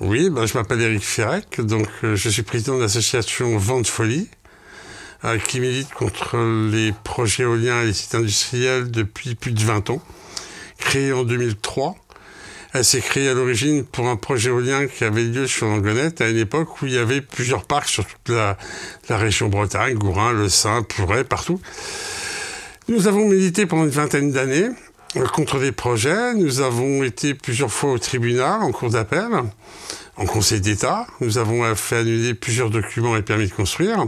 Oui, ben, je m'appelle Eric Ferrec, donc euh, je suis président de l'association Vente Folie, euh, qui milite contre les projets éoliens et les sites industriels depuis plus de 20 ans. Créée en 2003, elle s'est créée à l'origine pour un projet éolien qui avait lieu sur l'Angonette à une époque où il y avait plusieurs parcs sur toute la, région Bretagne, Gourin, Le Saint, Pouret, partout. Nous avons milité pendant une vingtaine d'années contre des projets. Nous avons été plusieurs fois au tribunal en cours d'appel, en Conseil d'État. Nous avons fait annuler plusieurs documents et permis de construire.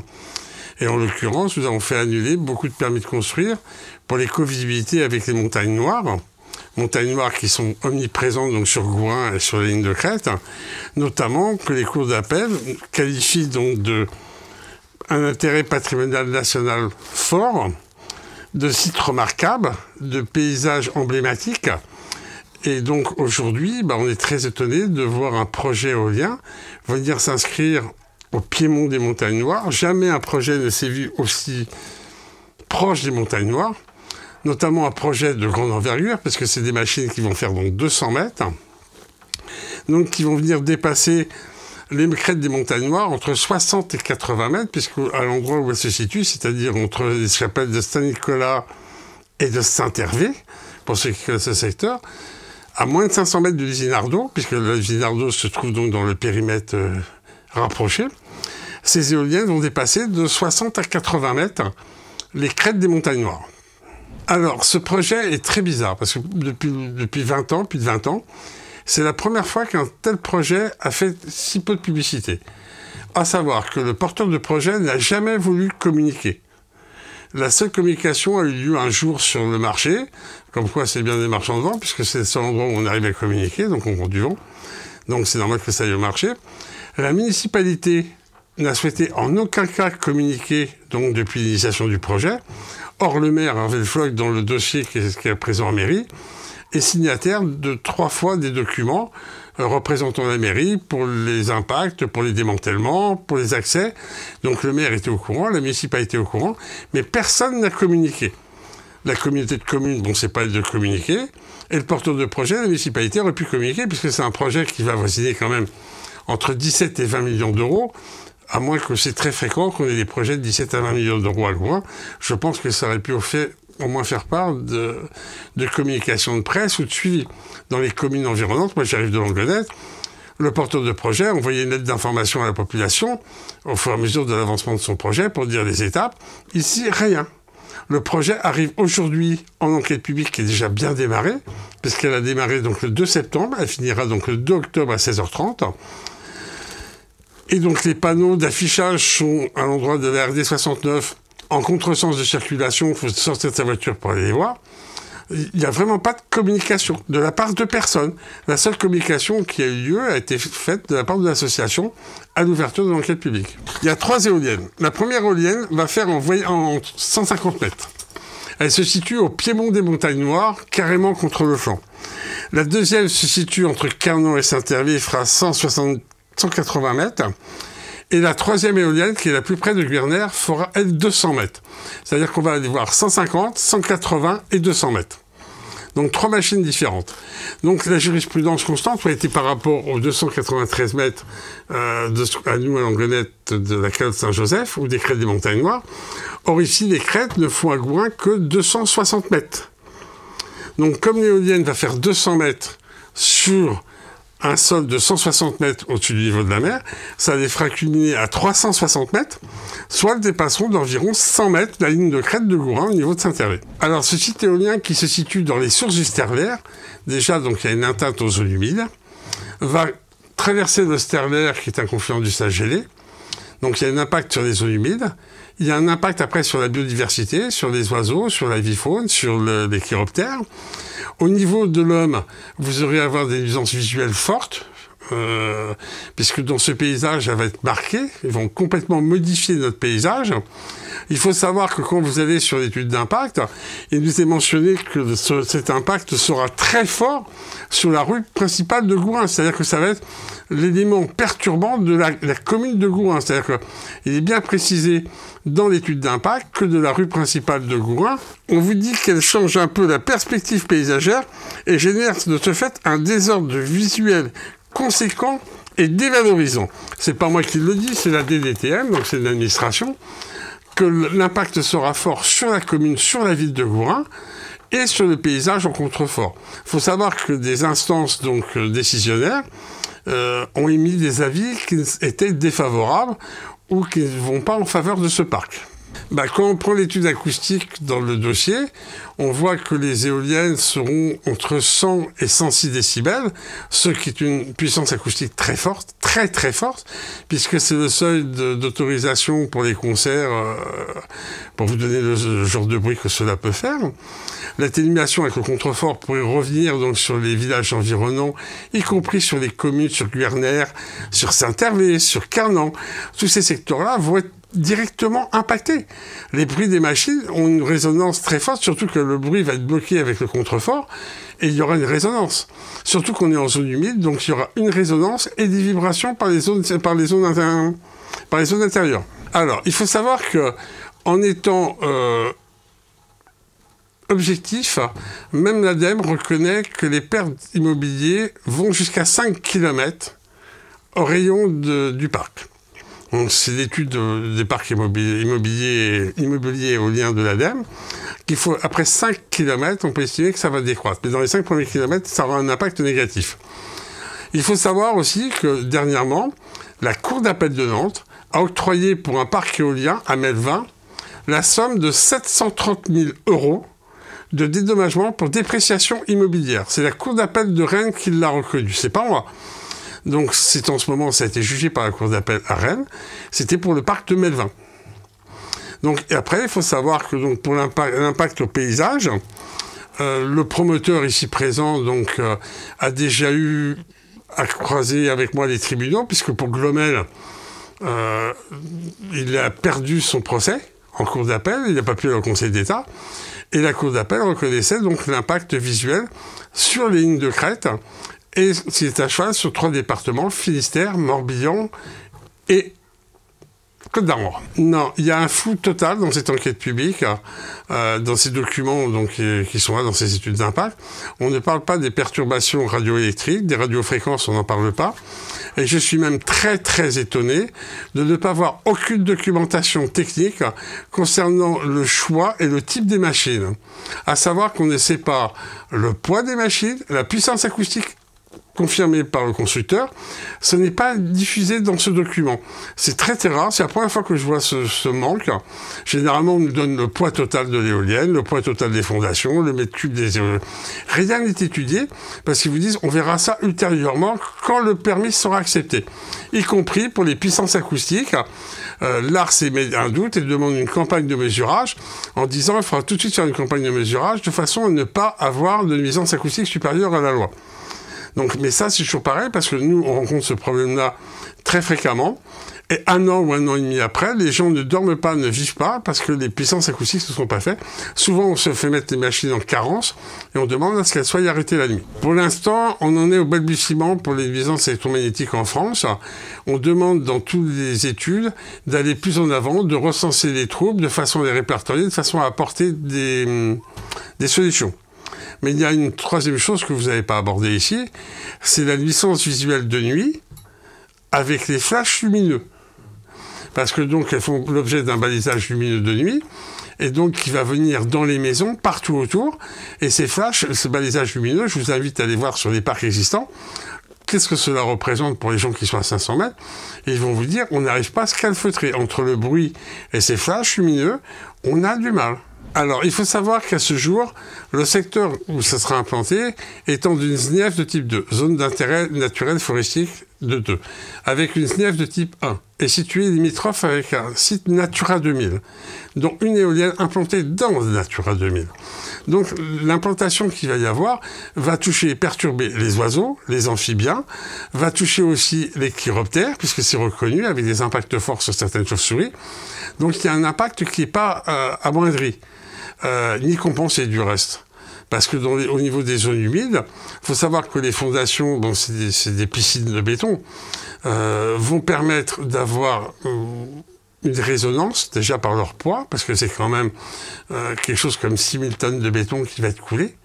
Et en l'occurrence, nous avons fait annuler beaucoup de permis de construire pour les co-visibilités avec les montagnes noires. Montagnes noires qui sont omniprésentes donc sur Gouin et sur les lignes de crête, notamment que les cours d'appel qualifient donc de un intérêt patrimonial national fort, de sites remarquables, de paysages emblématiques. Et donc aujourd'hui, bah, on est très étonné de voir un projet éolien venir s'inscrire au piémont des montagnes noires. Jamais un projet ne s'est vu aussi proche des montagnes noires, notamment un projet de grande envergure, parce que c'est des machines qui vont faire donc 200 mètres, donc qui vont venir dépasser les crêtes des montagnes noires entre 60 et 80 mètres, puisque à l'endroit où elles se situent, c'est-à-dire entre les chapelles de Saint-Nicolas et de Saint-Hervé, pour ceux qui connaissent ce secteur, à moins de 500 mètres de l'usine Ardo, puisque l'usine Ardo se trouve donc dans le périmètre euh, rapproché, ces éoliennes vont dépasser de 60 à 80 mètres les crêtes des montagnes noires. Alors, ce projet est très bizarre, parce que depuis 20 ans, plus de 20 ans, c'est la première fois qu'un tel projet a fait si peu de publicité. À savoir que le porteur de projet n'a jamais voulu communiquer. La seule communication a eu lieu un jour sur le marché, comme quoi c'est bien des marchands de vent, puisque c'est le seul endroit où on arrive à communiquer, donc on vend du vent. Donc c'est normal que ça aille au marché. La municipalité n'a souhaité en aucun cas communiquer donc depuis l'initiation du projet. Or, le maire Hervé Floch, dans le dossier qui est, qui est présent en mairie, est signataire de trois fois des documents euh, représentant la mairie pour les impacts, pour les démantèlements, pour les accès. Donc le maire était au courant, la municipalité au courant, mais personne n'a communiqué. La communauté de communes, bon, c'est pas elle de communiquer, et le porteur de projet, la municipalité aurait pu communiquer, puisque c'est un projet qui va voisiner quand même entre 17 et 20 millions d'euros, à moins que c'est très fréquent qu'on ait des projets de 17 à 20 millions d'euros à loin. Je pense que ça aurait pu fait au moins faire part de, communication de presse ou de suivi. Dans les communes environnantes, moi j'arrive de Langonette, le porteur de projet envoyait une lettre d'information à la population au fur et à mesure de l'avancement de son projet pour dire les étapes. Ici, rien. Le projet arrive aujourd'hui en enquête publique qui est déjà bien démarrée, puisqu'elle a démarré donc le 2 septembre, elle finira donc le 2 octobre à 16h30. Et donc les panneaux d'affichage sont à l'endroit de la RD 69 en contresens de circulation, il faut sortir de sa voiture pour aller les voir. Il n'y a vraiment pas de communication de la part de personne. La seule communication qui a eu lieu a été faite de la part de l'association à l'ouverture de l'enquête publique. Il y a trois éoliennes. La première éolienne va faire en, en 150 mètres. Elle se situe au piémont des montagnes noires, carrément contre le flanc. La deuxième se situe entre Carnon et Saint-Hervé, fera 160, 180 mètres. Et la troisième éolienne, qui est la plus près de Guerner, fera, elle, 200 mètres. C'est-à-dire qu'on va aller voir 150, 180 et 200 mètres. Donc trois machines différentes. Donc la jurisprudence constante a été par rapport aux 293 mètres euh, de, à nous à l'Anglonnette de la crête Saint-Joseph ou des crêtes des montagnes noires. Or ici, les crêtes ne font à Gouin que 260 mètres. Donc comme l'éolienne va faire 200 mètres sur un sol de 160 mètres au-dessus du niveau de la mer, ça les fera culminer à 360 mètres, soit le dépasseront d'environ 100 mètres la ligne de crête de Gourin au niveau de Saint-Hervé. Alors ce site éolien qui se situe dans les sources du Sterler, déjà donc il y a une atteinte aux eaux humides, va traverser le Sterler qui est un confluent du sage gelé, donc il y a un impact sur les eaux humides, il y a un impact après sur la biodiversité, sur les oiseaux, sur la vie faune, sur le, les chiroptères. Au niveau de l'homme, vous aurez avoir des nuisances visuelles fortes, euh, puisque dans ce paysage, elle va être marquée, ils vont complètement modifier notre paysage. Il faut savoir que quand vous allez sur l'étude d'impact, il nous est mentionné que ce, cet impact sera très fort sur la rue principale de Gourin, c'est-à-dire que ça va être l'élément perturbant de la, la commune de Gourin, c'est-à-dire qu'il est bien précisé dans l'étude d'impact que de la rue principale de Gourin, on vous dit qu'elle change un peu la perspective paysagère et génère de ce fait un désordre visuel conséquent et dévalorisons. C'est pas moi qui le dis, c'est la DDTM, donc c'est l'administration, que l'impact sera fort sur la commune, sur la ville de Gourin, et sur le paysage en contrefort. Il faut savoir que des instances donc euh, décisionnaires euh, ont émis des avis qui étaient défavorables ou qui ne vont pas en faveur de ce parc. Bah, quand on prend l'étude acoustique dans le dossier, on voit que les éoliennes seront entre 100 et 106 décibels, ce qui est une puissance acoustique très forte, très très forte, puisque c'est le seuil d'autorisation pour les concerts, euh, pour vous donner le, genre de bruit que cela peut faire. L'atténuation avec le contrefort pourrait revenir donc sur les villages environnants, y compris sur les communes, sur Guerner, sur Saint-Hervé, sur Carnan. Tous ces secteurs-là vont être directement impactés. Les bruits des machines ont une résonance très forte, surtout que le bruit va être bloqué avec le contrefort, et il y aura une résonance. Surtout qu'on est en zone humide, donc il y aura une résonance et des vibrations par les zones, intérieures. Alors, il faut savoir que en étant euh, objectif, même l'ADEME reconnaît que les pertes immobilières vont jusqu'à 5 km au rayon du parc. C'est l'étude des parcs immobiliers, immobiliers, au lien de l'ADEME, qu'il faut, après 5 km, on peut estimer que ça va décroître. Mais dans les 5 premiers kilomètres, ça aura un impact négatif. Il faut savoir aussi que dernièrement, la Cour d'appel de Nantes a octroyé pour un parc éolien à Melvin la somme de 730 000 euros de dédommagement pour dépréciation immobilière. C'est la Cour d'appel de Rennes qui l'a reconnu, c'est pas moi. Donc c'est en ce moment, ça a été jugé par la Cour d'appel à Rennes, c'était pour le parc de Melvin. Donc après, il faut savoir que donc, pour l'impact au paysage, euh, le promoteur ici présent donc, euh, a déjà eu à croiser avec moi les tribunaux, puisque pour Glomel, euh, il a perdu son procès en cour d'appel, il n'a pas pu aller au Conseil d'État. Et la Cour d'appel reconnaissait donc l'impact visuel sur les lignes de crête et c'est à cheval sur trois départements, Finistère, Morbihan et Côte d'Armor. Non, il y a un flou total dans cette enquête publique, euh, dans ces documents donc, qui sont là dans ces études d'impact. On ne parle pas des perturbations radioélectriques, des radiofréquences, on n'en parle pas. Et je suis même très très étonné de ne pas voir aucune documentation technique concernant le choix et le type des machines. À savoir qu'on ne sait pas le poids des machines, la puissance acoustique confirmé par le constructeur, ce n'est pas diffusé dans ce document. C'est très très rare, c'est la première fois que je vois ce, manque. Généralement, on nous donne le poids total de l'éolienne, le poids total des fondations, le mètre cube des éoliennes. Rien n'est étudié parce qu'ils vous disent on verra ça ultérieurement quand le permis sera accepté, y compris pour les puissances acoustiques. Euh, L'ARS émet un doute et demande une campagne de mesurage en disant il faudra tout de suite faire une campagne de mesurage de façon à ne pas avoir de nuisance acoustique supérieure à la loi. Donc, mais ça, c'est toujours pareil parce que nous, on rencontre ce problème-là très fréquemment. Et un an ou un an et demi après, les gens ne dorment pas, ne vivent pas parce que les puissances acoustiques ne sont pas faites. Souvent, on se fait mettre les machines en carence et on demande à ce qu'elles soient arrêtées la nuit. Pour l'instant, on en est au balbutiement pour les nuisances électromagnétiques en France. On demande dans toutes les études d'aller plus en avant, de recenser les troubles de façon à les répertorier, de façon à apporter des, des solutions. Mais il y a une troisième chose que vous n'avez pas abordée ici, c'est la nuisance visuelle de nuit avec les flashs lumineux. Parce que donc elles font l'objet d'un balisage lumineux de nuit, et donc qui va venir dans les maisons, partout autour. Et ces flashs, ce balisage lumineux, je vous invite à aller voir sur les parcs existants. Qu'est-ce que cela représente pour les gens qui sont à 500 mètres? Ils vont vous dire, on n'arrive pas à se calfeutrer entre le bruit et ces flashs lumineux, on a du mal. Alors, il faut savoir qu'à ce jour, le secteur où ça sera implanté étant d'une SNIEF de type 2, zone d'intérêt naturel forestique de 2, avec une SNIEF de type 1, est situé limitrophe avec un site Natura 2000, dont une éolienne implantée dans Natura 2000. Donc l'implantation qu'il va y avoir va toucher et perturber les oiseaux, les amphibiens, va toucher aussi les chiroptères, puisque c'est reconnu, avec des impacts forts sur certaines chauves-souris. Donc il y a un impact qui n'est pas euh, amoindri. Euh, ni compenser du reste. Parce que au niveau des zones humides, il faut savoir que les fondations, bon, c'est des, piscines de béton, euh, vont permettre d'avoir euh, une résonance, déjà par leur poids, parce que c'est quand même quelque chose comme 6000 tonnes de béton qui va être coulé.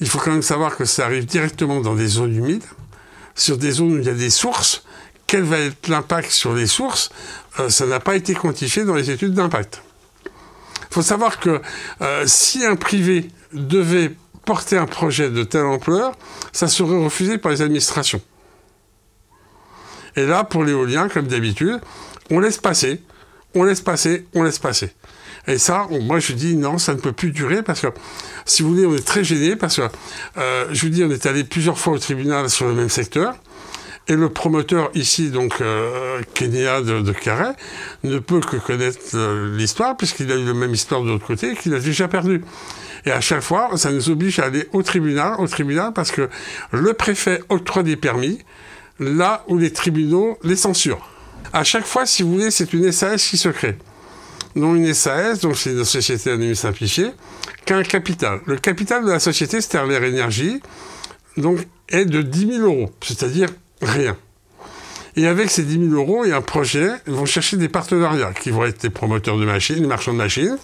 Il faut quand même savoir que ça arrive directement dans des zones humides. sur des zones où il y a des sources, quel va être l'impact sur les sources euh, Ça n'a pas été quantifié dans les études d'impact. Faut savoir que euh, si un privé devait porter un projet de telle ampleur, ça serait refusé par les administrations. Et là, pour l'éolien, comme d'habitude, on laisse passer, on laisse passer, on laisse passer. Et ça, moi je dis non, ça ne peut plus durer parce que, si vous voulez, on est très gêné parce que, euh, je vous dis, on est allé plusieurs fois au tribunal sur le même secteur. Et le promoteur ici, donc euh, Kenya de, de, Carré, ne peut que connaître euh, l'histoire, puisqu'il a eu la même histoire de l'autre côté, qu'il a déjà perdu. Et à chaque fois, ça nous oblige à aller au tribunal, au tribunal, parce que le préfet octroie des permis là où les tribunaux les censurent. À chaque fois, si vous voulez, c'est une SAS qui se crée. Donc une SAS, donc c'est une société anonyme simplifiée, qui a un capital. Le capital de la société Energy, donc, est de 10 000 euros, c'est-à-dire rien. Et avec ces 10 000 euros et un projet, ils vont chercher des partenariats qui vont être des promoteurs de machines, des marchands de machines,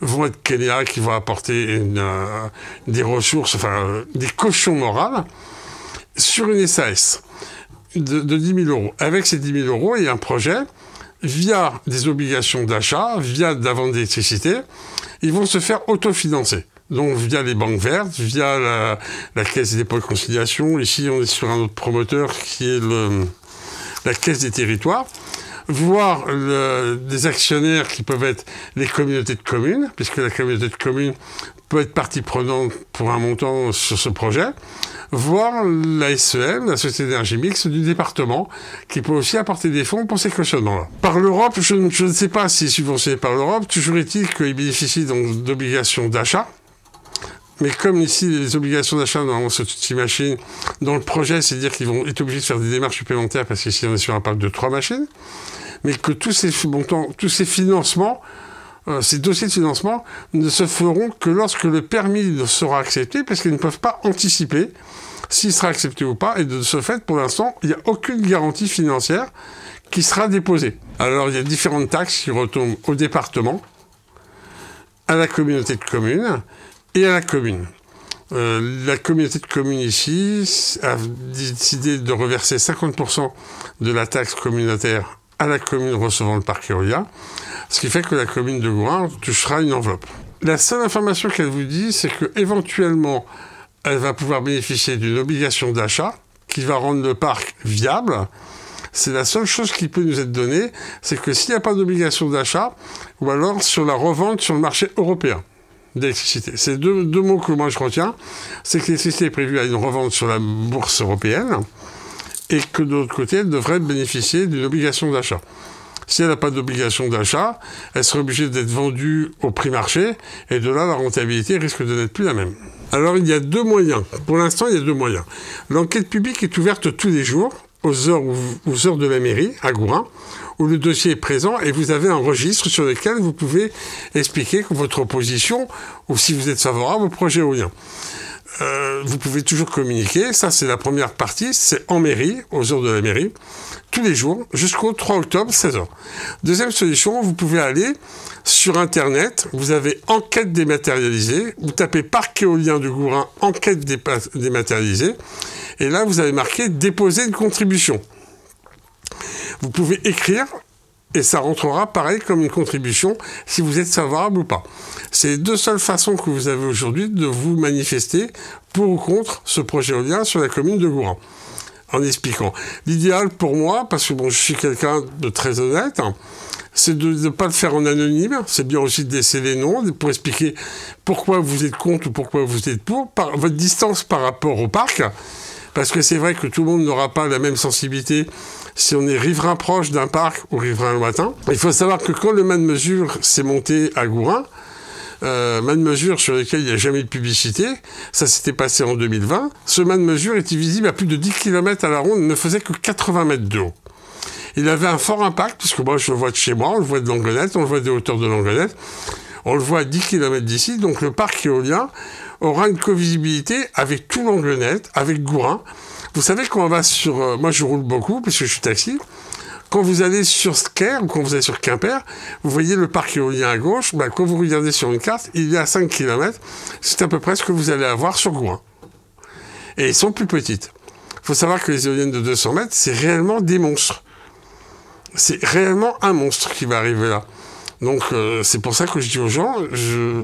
vont être Kenya qui vont apporter euh, des ressources, enfin euh, des cautions morales sur une SAS de, de 10 000 euros. Avec ces 10 000 euros, il y a un projet via des obligations d'achat, via de la vente d'électricité, ils vont se faire autofinancer donc via les banques vertes, via la, caisse des dépôts de conciliation. Ici, on est sur un autre promoteur qui est le, la caisse des territoires voire le, des actionnaires qui peuvent être les communautés de communes, puisque la communauté de communes peut être partie prenante pour un montant sur ce projet, voire la SEM, la Société d'énergie mixte du département, qui peut aussi apporter des fonds pour ces cautionnements-là. Par l'Europe, je, je, ne sais pas si subventionné par l'Europe, toujours est-il qu'ils bénéficient donc d'obligations d'achat, mais comme ici, les obligations d'achat, normalement, c'est toutes ces machines, dans le projet, c'est-à-dire qu'ils vont être obligés de faire des démarches supplémentaires parce qu'ici, on est sur un parc de trois machines, mais que tous ces montants, tous ces financements, euh, ces dossiers de financement ne se feront que lorsque le permis sera accepté, parce qu'ils ne peuvent pas anticiper s'il sera accepté ou pas, et de ce fait, pour l'instant, il n'y a aucune garantie financière qui sera déposée. Alors, il y a différentes taxes qui retombent au département, à la communauté de communes, et à la commune. Euh, la communauté de communes ici a décidé de reverser 50% de la taxe communautaire à la commune recevant le parc éolien, ce qui fait que la commune de Gouin touchera une enveloppe. La seule information qu'elle vous dit, c'est que éventuellement, elle va pouvoir bénéficier d'une obligation d'achat qui va rendre le parc viable. C'est la seule chose qui peut nous être donnée, c'est que s'il n'y a pas d'obligation d'achat, ou alors sur la revente sur le marché européen d'électricité. C'est deux, mots que moi je retiens. C'est que l'électricité est prévue à une revente sur la bourse européenne et que de l'autre côté, elle devrait bénéficier d'une obligation d'achat. Si elle n'a pas d'obligation d'achat, elle serait obligée d'être vendue au prix marché et de là, la rentabilité risque de n'être plus la même. Alors il y a deux moyens. Pour l'instant, il y a deux moyens. L'enquête publique est ouverte tous les jours aux heures, aux heures de la mairie à Gourin où le dossier est présent et vous avez un registre sur lequel vous pouvez expliquer votre opposition ou si vous êtes favorable au projet éolien. Euh, vous pouvez toujours communiquer. Ça, c'est la première partie. C'est en mairie, aux heures de la mairie, tous les jours, jusqu'au 3 octobre, 16h. Deuxième solution, vous pouvez aller sur Internet. Vous avez enquête dématérialisée. Vous tapez parc éolien du Gourin, enquête dématérialisée. Et là, vous avez marqué déposer une contribution. Vous pouvez écrire et ça rentrera pareil comme une contribution si vous êtes favorable ou pas. C'est les deux seules façons que vous avez aujourd'hui de vous manifester pour ou contre ce projet éolien sur la commune de Gouran. En expliquant. L'idéal pour moi, parce que bon, je suis quelqu'un de très honnête, hein, c'est de ne pas le faire en anonyme. C'est bien aussi de laisser les noms pour expliquer pourquoi vous êtes contre ou pourquoi vous êtes pour, votre distance par rapport au parc. Parce que c'est vrai que tout le monde n'aura pas la même sensibilité si on est riverain proche d'un parc ou riverain lointain. Il faut savoir que quand le man mesure s'est monté à Gourin, euh, man mesure sur lequel il n'y a jamais de publicité, ça s'était passé en 2020, ce man mesure était visible à plus de 10 km à la ronde, ne faisait que 80 mètres de haut. Il avait un fort impact, puisque moi je le vois de chez moi, on le voit de Langonette, on le voit des hauteurs de Langonette, on le voit à 10 km d'ici, donc le parc éolien aura une co-visibilité avec tout Langonette, avec Gourin, vous savez, quand on va sur... Euh, moi, je roule beaucoup, puisque je suis taxi. Quand vous allez sur Sker ou quand vous allez sur Quimper, vous voyez le parc éolien à gauche. Ben, quand vous regardez sur une carte, il est à 5 km. C'est à peu près ce que vous allez avoir sur Gouin. Et ils sont plus petites. Il faut savoir que les éoliennes de 200 mètres, c'est réellement des monstres. C'est réellement un monstre qui va arriver là. Donc euh, c'est pour ça que je dis aux gens,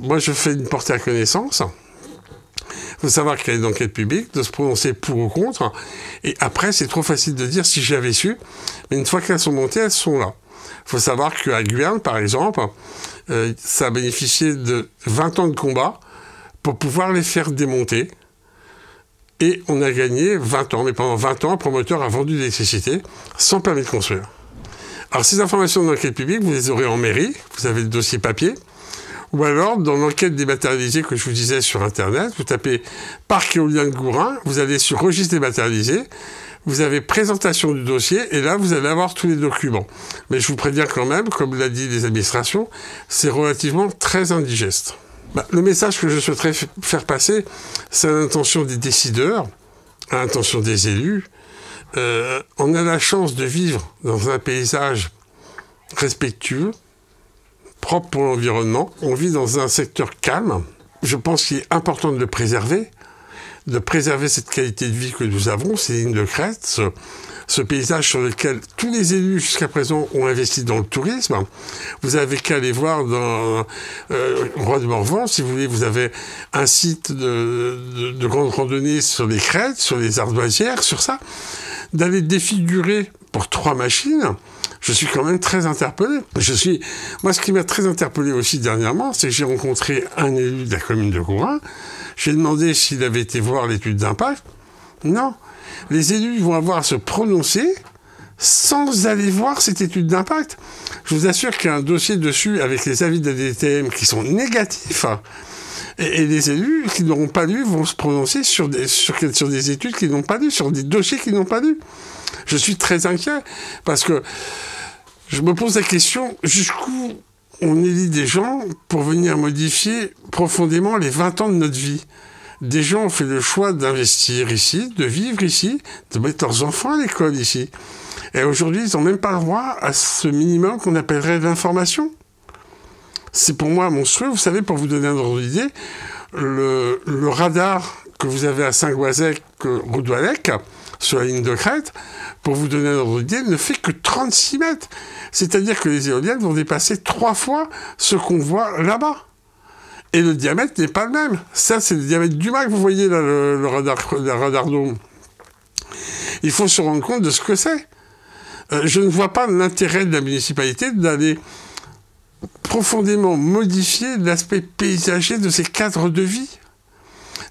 moi je fais une portée à connaissance. Il faut savoir qu'il y a une enquête publique, de se prononcer pour ou contre. Et après, c'est trop facile de dire si j'avais su. Mais une fois qu'elles sont montées, elles sont là. Il faut savoir qu'à Guyane, par exemple, euh, ça a bénéficié de 20 ans de combat pour pouvoir les faire démonter. Et on a gagné 20 ans. Mais pendant 20 ans, un promoteur a vendu l'électricité sans permis de construire. Alors ces informations d'enquête publique, vous les aurez en mairie, vous avez le dossier papier, ou alors dans l'enquête dématérialisée que je vous disais sur Internet, vous tapez Parc éolien de Gourin, vous allez sur Registre dématérialisé, vous avez présentation du dossier, et là vous allez avoir tous les documents. Mais je vous préviens quand même, comme l'a dit les administrations, c'est relativement très indigeste. Bah, le message que je souhaiterais faire passer, c'est à l'intention des décideurs, à l'intention des élus, euh, on a la chance de vivre dans un paysage respectueux, propre pour l'environnement. On vit dans un secteur calme. Je pense qu'il est important de le préserver, de préserver cette qualité de vie que nous avons, ces lignes de crête, ce, paysage sur lequel tous les élus jusqu'à présent ont investi dans le tourisme. Vous avez qu'à aller voir dans euh, Roi de Morvan, si vous voulez, vous avez un site de, de grande randonnée sur les crêtes, sur les ardoisières, sur ça d'aller défigurer pour trois machines, je suis quand même très interpellé. Je suis, moi, ce qui m'a très interpellé aussi dernièrement, c'est que j'ai rencontré un élu de la commune de Gourin. J'ai demandé s'il avait été voir l'étude d'impact. Non. Les élus vont avoir à se prononcer sans aller voir cette étude d'impact. Je vous assure qu'il y a un dossier dessus avec les avis de la DTM qui sont négatifs. Et, les élus qui n'auront pas lu vont se prononcer sur des, sur, sur des études qu'ils n'ont pas lues, sur des dossiers qu'ils n'ont pas lus. Je suis très inquiet parce que je me pose la question jusqu'où on élit des gens pour venir modifier profondément les 20 ans de notre vie? Des gens ont fait le choix d'investir ici, de vivre ici, de mettre leurs enfants à l'école ici. Et aujourd'hui, ils n'ont même pas le droit à ce minimum qu'on appellerait l'information c'est pour moi monstrueux. Vous savez, pour vous donner un ordre d'idée, le, radar que vous avez à Saint-Goisec, Roudoualec, sur la ligne de crête, pour vous donner un ordre d'idée, ne fait que 36 mètres. C'est-à-dire que les éoliennes vont dépasser trois fois ce qu'on voit là-bas. Et le diamètre n'est pas le même. Ça, c'est le diamètre du mât que vous voyez là, le, radar, le. Il faut se rendre compte de ce que c'est. Euh, je ne vois pas l'intérêt de la municipalité d'aller profondément modifié l'aspect paysager de ces cadres de vie.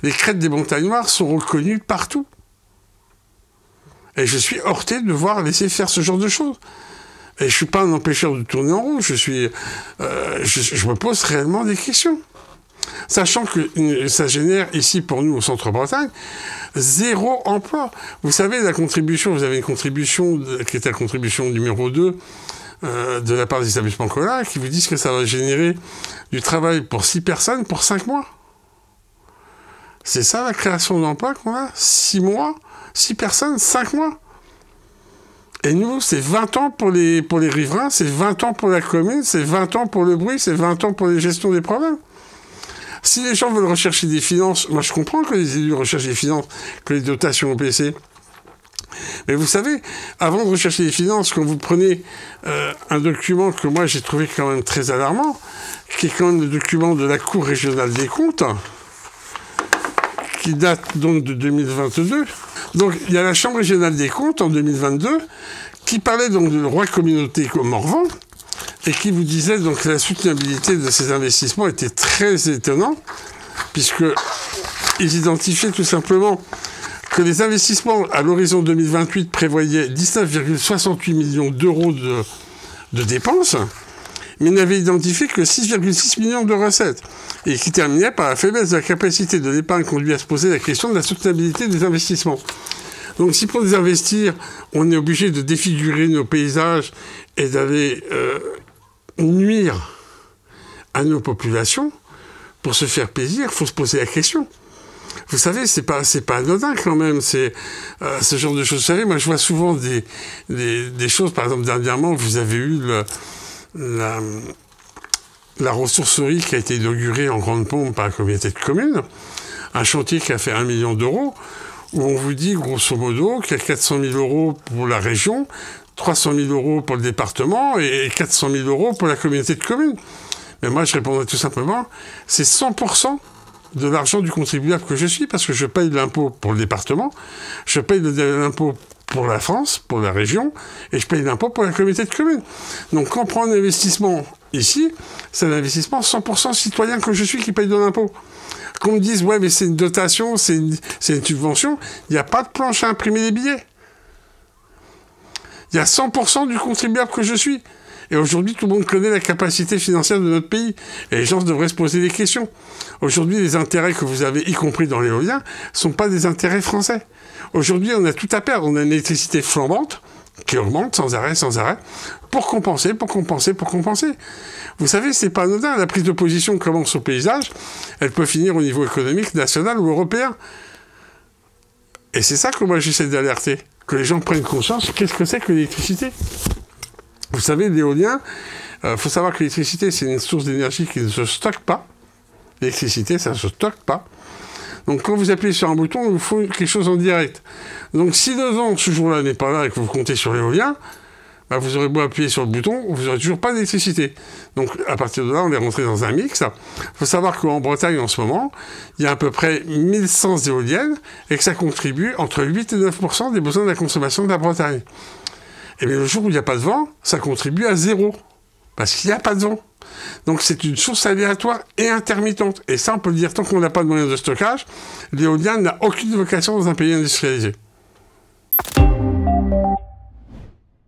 Les crêtes des montagnes noires sont reconnues partout. Et je suis heurté de voir laisser faire ce genre de choses. Et je suis pas un empêcheur de tourner en rond, je suis, euh, je, me pose réellement des questions. Sachant que ça génère ici pour nous au centre-Bretagne zéro emploi. Vous savez, la contribution, vous avez une contribution qui est la contribution numéro 2 euh, de la part des établissements scolaires qui vous disent que ça va générer du travail pour 6 personnes pour 5 mois. C'est ça la création d'emplois qu'on a? 6 mois, 6 personnes, 5 mois. Et nous, c'est 20 ans pour les, riverains, c'est 20 ans pour la commune, c'est 20 ans pour le bruit, c'est 20 ans pour les gestions des problèmes. Si les gens veulent rechercher des finances, moi je comprends que les élus recherchent des finances, que les dotations au PC. Mais vous savez, avant de rechercher les finances, quand vous prenez euh, un document que moi j'ai trouvé quand même très alarmant, qui est quand même le document de la Cour régionale des comptes, qui date donc de 2022. Donc il y a la Chambre régionale des comptes en 2022 qui parlait donc de roi communauté comme Morvan et qui vous disait donc que la soutenabilité de ces investissements était très étonnante puisque ils identifiaient tout simplement que les investissements à l'horizon 2028 prévoyaient 19,68 millions d'euros de, dépenses, mais n'avaient identifié que 6,6 millions de recettes, et qui terminaient par la faiblesse de la capacité de l'épargne conduit à se poser la question de la soutenabilité des investissements. Donc si pour désinvestir, on est obligé de défigurer nos paysages et d'aller euh, nuire à nos populations, pour se faire plaisir, il faut se poser la question vous savez, c'est pas pas anodin quand même. C'est euh, ce genre de choses. Vous savez, moi je vois souvent des, des, choses. Par exemple, dernièrement, vous avez eu la, la ressourcerie qui a été inaugurée en grande pompe par la communauté de communes, un chantier qui a fait un million d'euros où on vous dit grosso modo qu'il y a 400 000 euros pour la région, 300 000 euros pour le département et 400 000 euros pour la communauté de communes. Mais moi, je répondrais tout simplement, c'est 100% de l'argent du contribuable que je suis, parce que je paye l'impôt pour le département, je paye l'impôt pour la France, pour la région, et je paye l'impôt pour la communauté de communes. Donc quand on prend un investissement ici, c'est un investissement 100% citoyen que je suis qui paye de l'impôt. Qu'on me dise, ouais, mais c'est une dotation, c'est une, une, subvention, il n'y a pas de planche à imprimer les billets. Il y a 100% du contribuable que je suis. Et aujourd'hui, tout le monde connaît la capacité financière de notre pays. Et les gens devraient se poser des questions. Aujourd'hui, les intérêts que vous avez, y compris dans l'éolien, ne sont pas des intérêts français. Aujourd'hui, on a tout à perdre. On a une électricité flambante qui augmente sans arrêt, sans arrêt, pour compenser, pour compenser, pour compenser. Vous savez, c'est pas anodin. La prise de position commence au paysage, elle peut finir au niveau économique, national ou européen. Et c'est ça que moi j'essaie d'alerter, que les gens prennent conscience. Qu'est-ce que c'est que l'électricité? Vous savez, l'éolien, il euh, faut savoir que l'électricité, c'est une source d'énergie qui ne se stocke pas. L'électricité, ça ne se stocke pas. Donc quand vous appuyez sur un bouton, il vous faut quelque chose en direct. Donc si le vent ce jour-là n'est pas là et que vous comptez sur l'éolien, bah, vous aurez beau appuyer sur le bouton, vous n'aurez toujours pas d'électricité. Donc à partir de là, on est rentré dans un mix. Il faut savoir qu'en Bretagne en ce moment, il y a à peu près 1100 éoliennes et que ça contribue entre 8 et 9% des besoins de la consommation de la Bretagne. Et bien le jour où il n'y a pas de vent, ça contribue à zéro. Parce qu'il n'y a pas de vent. Donc c'est une source aléatoire et intermittente. Et ça, on peut le dire tant qu'on n'a pas de moyens de stockage, l'éolien n'a aucune vocation dans un pays industrialisé.